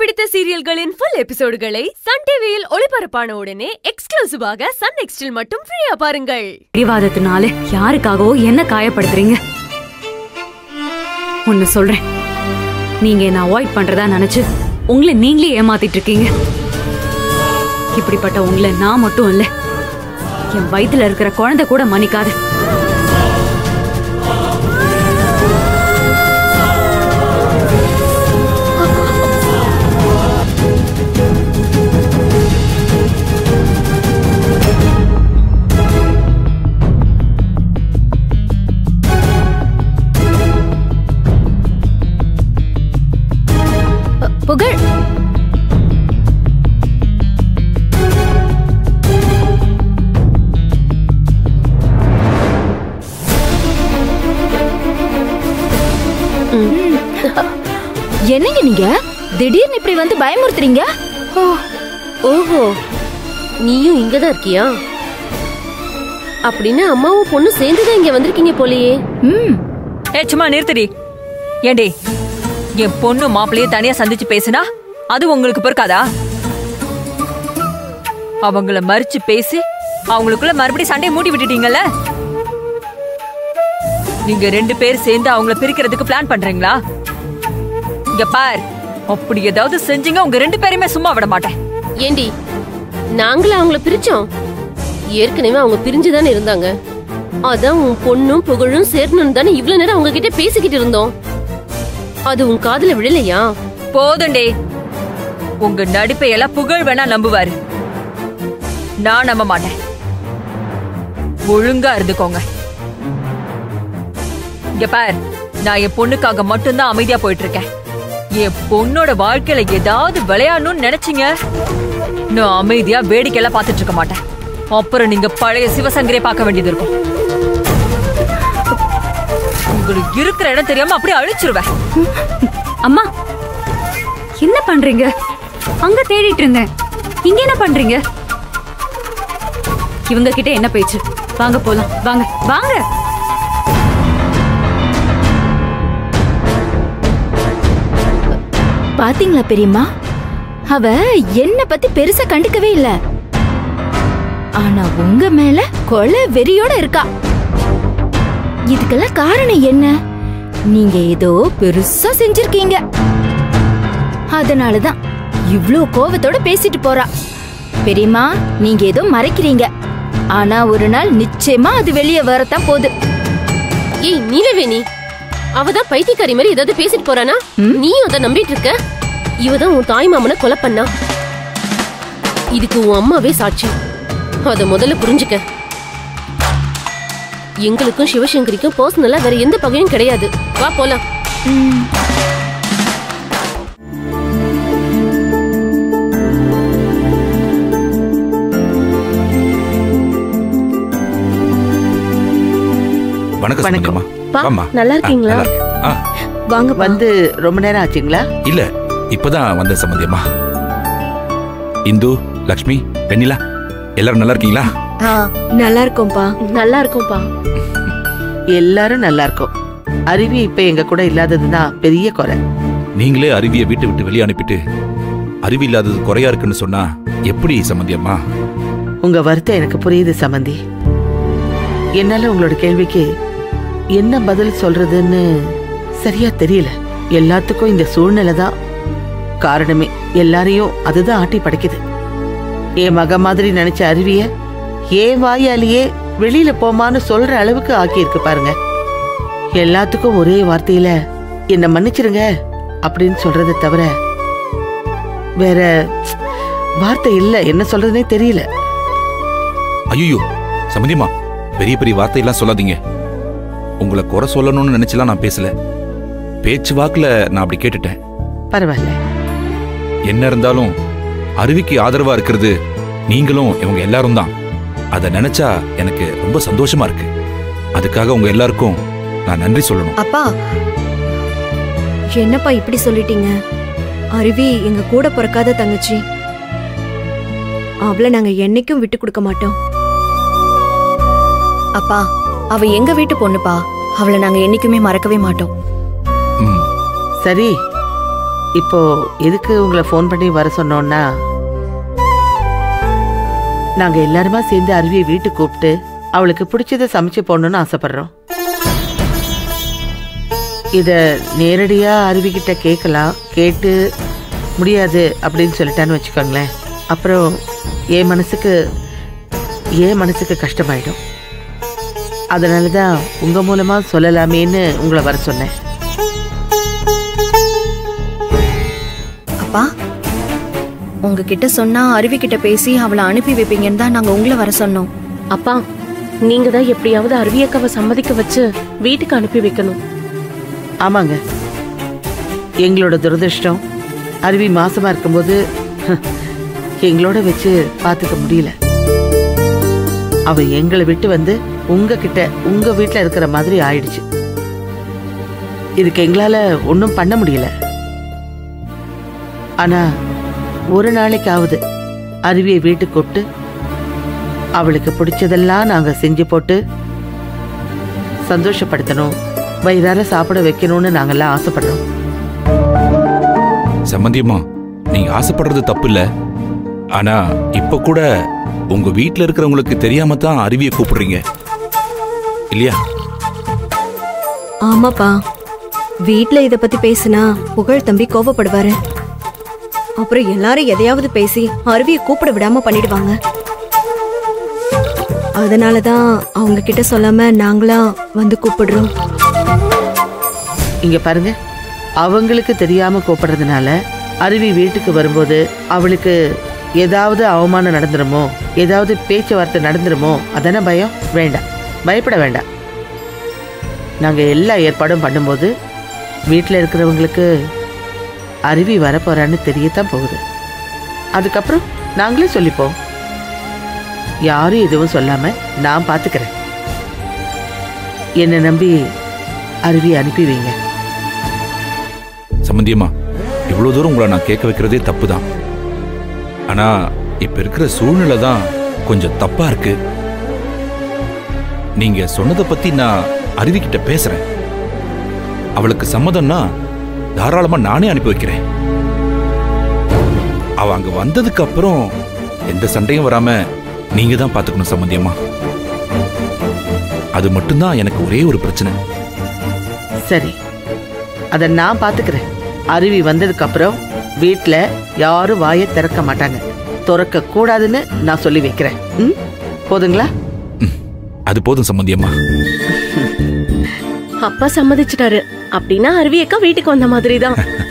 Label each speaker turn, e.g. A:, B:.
A: பிடித்த சீரியல்களின் full எபிசோடுகளை Sun டிவியில் ஒளிபரப்பான உடனே எக்ஸ்க்ளூசிவாக சன் நெக்ஸ்டில் மட்டும் ஃப்ரீயா பாருங்கள்.
B: பிடிவாதத்தினால யாருக்காகவோ என்ன காயப்படுத்துறீங்க? ஒன்னு சொல்றேன். நீங்க என்ன அவாய்ட் பண்றதா நினைச்சு உங்களை நீங்களே ஏமாத்திட்டு இருக்கீங்க. இப்படிப்பட்ட உங்களை நான் மட்டும் இல்ல என் வயித்துல இருக்கிற குழந்தை கூட மன்னிக்காது.
C: என்னங்க நீங்க? திடீர்னு இப்படி வந்து பயமுறுத்துறீங்க?
D: ஓஹோ. நீயும் இங்கதான் இருக்கியா? அப்படின்னு அம்மாவும் பொண்ணு சேர்ந்துதான் இங்க வந்திருக்கீங்க போலயே.
C: ம்.
E: ஏ சும்மா நிறுத்தடி. ஏண்டி? என் பொண்ணு மாப்பிளைய தனியா சந்திச்சு பேசுனா அது உங்களுக்கு பொறுக்காதா? அவங்கள மறிச்சு பேசி அவங்களுக்குள்ள மறுபடியும் சண்டையை மூடி விட்டுட்டீங்கல்ல? நீங்க ரெண்டு பேர் சேர்ந்து அவங்கள பிரிக்கிறதுக்கு பிளான் பண்றீங்களா? இங்க பார் அப்படி ஏதாவது செஞ்சீங்க உங்க ரெண்டு பேரையுமே சும்மா விட மாட்டேன்.
D: ஏண்டி நாங்களும் அவங்கள பிரிச்சோம். ஏற்கனவே அவங்க பிரிஞ்சுதானே இருந்தாங்க. அதான் உன் பொண்ணும் புகழும் சேரணும்னு தானே இவ்வளவு நேரம் அவங்க கிட்ட பேசிக்கிட்டு இருந்தோம். அது உன் காதுல விழலையா?
E: போதுண்டே. உங்க நடிப்பை எல்லாம் புகழ் வேணா நம்புவாரு. நான் நம்ப மாட்டேன். ஒழுங்கா இருந்துக்கோங்க. இங்க பார் நான் என் பொண்ணுக்காக மட்டும்தான் அமைதியா போயிட்டு இருக்கேன் என் பொண்ணோட வாழ்க்கையில ஏதாவது விளையாடணும்னு நினைச்சீங்க? நான் அமைதியா வேடிக்கையெல்லாம் பார்த்துட்டு இருக்க மாட்டேன். அப்புறம் நீங்க பழைய சிவசங்கரியை பார்க்க வேண்டியது இருக்கும். உங்களுக்கு இருக்கிற இடம் தெரியாம அப்படியே அழிச்சிருவேன்.
B: அம்மா என்ன பண்றீங்க? அங்க தேடிட்டு இருந்தேன். இங்க என்ன பண்றீங்க? இவங்க கிட்ட என்ன பேச்சு? வாங்க போலாம். வாங்க வாங்க.
C: பாத்தீங்களா பெரியம்மா? அவ என்ன பத்தி பெருசா கண்டுக்கவே இல்ல. ஆனா உங்க மேல கொலை வெறியோட இருக்கா. இதுக்கெல்லாம் காரணம் என்ன? நீங்க ஏதோ பெருசா செஞ்சிருக்கீங்க. அதனாலதான் இவ்ளோ கோவத்தோட பேசிட்டு போறா. பெரியம்மா நீங்க ஏதோ மறைக்கிறீங்க. ஆனா ஒரு நாள் நிச்சயமா அது வெளியே வரத்தான் போகுது.
D: ஏய் நீலவேணி அவதான் பைத்தியக்காரி மாதிரி ஏதாவது பேசிட்டு போறானா? நீயும் அதை நம்பிட்டு இருக்க? இவதான் உன் தாய் மாமனை கொலை பண்ணா. இதுக்கு உன் அம்மாவே சாட்சி. அத முதல்ல புரிஞ்சுக்க. எங்களுக்கும் சிவசங்கரிக்கும் பர்சனலா வேற எந்த பகையும் கிடையாது. வா போலாம்.
F: வணக்கம்
G: வணக்கம்.
D: நல்லா இருக்கீங்களா? வாங்க
G: வந்து ரொம்ப நேரம் ஆச்சுங்களா?
F: இல்ல இப்பதான் வந்த சம்பந்தியம்மா. இந்து லக்ஷ்மி வெண்ணிலா எல்லாரும் நல்லா இருக்கீங்களா?
A: நல்லா இருக்கோம்ப்பா
D: நல்லா இருக்கும்பா
G: எல்லாரும் நல்லா இருக்கும் அருவி இப்ப எங்க கூட இல்லாததுதான் பெரிய குறை.
F: நீங்களே அருவியை வீட்டை விட்டு வெளியே அனுப்பிட்டு அருவி இல்லாதது குறையா இருக்குன்னு சொன்னா எப்படி சம்பந்தியம்மா
G: உங்க வருத்தம் எனக்கு புரியுது சமந்தி என்னால உங்களோட கேள்விக்கு என்ன பதில் சொல்றதுன்னு சரியா தெரியல. எல்லாத்துக்கும் இந்த சூழ்நிலை தான் காரணமே. எல்லாரையும் அதுதான் ஆட்டி படைக்குது. என் மக மாதிரி நினைச்ச அருவிய ஏன் வாயாலேயே வெளியில போமான்னு சொல்ற அளவுக்கு ஆக்கியிருக்கு பாருங்க. எல்லாத்துக்கும் ஒரே வார்த்தையில என்ன மன்னிச்சிருங்க அப்படின்னு சொல்றதை தவிர வேற வார்த்தை இல்ல என்ன சொல்றதுனே தெரியல.
F: ஐயோ சம்பந்தியம்மா பெரிய பெரிய வார்த்தையெல்லாம் சொல்லாதீங்க. உங்களை குறை சொல்லணும்னு நினைச்சலாம் நான் பேசல. பேச்சு வாக்குல நான் அப்படி கேட்டுட்டேன்.
G: பரவாயில்ல.
F: என்ன இருந்தாலும் அருவிக்கு ஆதரவா இருக்கிறது நீங்களும் இவங்க எல்லாரும் தான் அதை நினைச்சா எனக்கு ரொம்ப சந்தோஷமா இருக்கு. அதுக்காக உங்க எல்லாருக்கும் நான் நன்றி சொல்லணும்.
H: அப்பா என்னப்பா இப்படி சொல்லிட்டீங்க? அருவி எங்க கூட பிறக்காத தங்கச்சி. அவளை நாங்க என்னைக்கும் விட்டு கொடுக்க மாட்டோம். அப்பா அவ எங்க வீட்டு பொண்ணுப்பா? அவளை நாங்க என்னைக்குமே மறக்கவே மாட்டோம்.
F: ம்.
G: சரி இப்போ எதுக்கு உங்களை ஃபோன் பண்ணி வர சொன்னோம்னா நாங்க எல்லாருமா சேர்ந்து அருவியை வீட்டுக்கு கூப்பிட்டு அவளுக்கு பிடிச்சத சமைச்சு போடணும்னு ஆசைப்படுறோம். இத நேரடியா அருவிகிட்ட கேட்கலாம். கேட்டு முடியாது அப்படின்னு சொல்லிட்டான்னு வச்சுக்கோங்களேன். அப்புறம் என் மனசுக்கு என் மனசுக்கு கஷ்டமாயிடும். அதனால தான் உங்கள் மூலமாக சொல்லலாமேன்னு உங்களை வர சொன்னேன்.
H: அப்பா உங்ககிட்ட சொன்னா அருவி கிட்ட பேசி அவளை அனுப்பி வைப்பீங்கன்னு தான் நாங்க உங்களை வர சொன்னோம்.
D: அப்பா நீங்க தான் எப்படியாவது அருவியக்காவை சம்மதிக்க வச்சு வீட்டுக்கு அனுப்பி வைக்கணும்.
G: ஆமாங்க. எங்களோட துரதிர்ஷ்டம் அருவி மாசமா இருக்கும்போது எங்களோட வச்சு பார்த்துக்க முடியல. அவ எங்களை விட்டு வந்து உங்ககிட்ட உங்க வீட்ல இருக்கிற மாதிரி ஆயிடுச்சு. இதுக்கு எங்களால ஒன்றும் பண்ண முடியல. ஆனா ஒரு நாளைக்காவது அருவியை வீட்டுக்கு கூப்பிட்டு அவளுக்கு பிடிச்சதெல்லாம் நாங்க செஞ்சு போட்டு சந்தோஷப்படுத்தணும். வயிறார சாப்பிட வைக்கணும்னு நாங்கெல்லாம் ஆசைப்படுறோம்.
F: சம்பந்தியம்மா நீங்க ஆசைப்படுறது தப்பு இல்ல ஆனா இப்ப கூட உங்க வீட்ல இருக்கிறவங்களுக்கு தெரியாம தான் அருவியை கூப்பிடுறீங்க. இல்லையா?
H: ஆமாப்பா. வீட்ல இத பத்தி பேசினா புகழ் தம்பி கோவப்படுவாரு. அப்புறம் எல்லாரும் எதையாவது பேசி அருவியை கூப்பிட விடாம பண்ணிடுவாங்க. அதனாலதான் அவங்க கிட்ட சொல்லாம நாங்களா வந்து கூப்பிடுறோம்.
G: இங்க பாருங்க. அவங்களுக்கு தெரியாம கூப்பிடுறதுனால அருவி வீட்டுக்கு வரும்போது அவளுக்கு ஏதாவது அவமானம் நடந்துருமோ ஏதாவது பேச்சுவார்த்தை நடந்துருமோ அதான பயம்? வேண்டாம். பயப்பட வேண்டாம். நாங்கள் எல்லா ஏற்பாடும் பண்ணும்போது வீட்டில் இருக்கிறவங்களுக்கு அருவி வரப்போறான்னு தெரியத்தான் போகுது. அதுக்கப்புறம் நாங்களே சொல்லிப்போம். யாரும் எதுவும் சொல்லாம நான் பாத்துக்கிறேன். என்னை நம்பி அருவி அனுப்பி வைங்க.
F: சம்பந்தியம்மா இவ்வளோ தூரம் உங்களை நான் கேட்க வைக்கிறதே தப்பு தான் ஆனா இப்போ இருக்கிற சூழ்நிலை தான் கொஞ்சம் தப்பாக இருக்கு. நீங்கள் சொன்னதை பற்றி நான் அருவிக்கிட்ட பேசுகிறேன் அவளுக்கு சம்மதம்னா தாராளமா நானே அனுப்பி வைக்கிறேன். அவ அங்க வந்ததுக்கு அப்புறம் எந்த சண்டையும் வராம நீங்க தான் பாத்துக்கணும் சம்பந்தியம்மா அது மட்டும்தான் எனக்கு ஒரே ஒரு பிரச்சனை.
G: சரி. அதை நான் பாத்துக்கிறேன். அருவி வந்ததுக்கு அப்புறம் வீட்ல யாரும் வாயை திறக்க மாட்டாங்க. திறக்க கூடாதுன்னு நான் சொல்லி வைக்கிறேன். ம்? போதுங்களா?
F: அது போதும் சம்பந்தியம்மா
D: அப்பா சம்மதிச்சிட்டாரு. அப்படின்னா அருவியக்கா வீட்டுக்கு வந்த மாதிரி தான்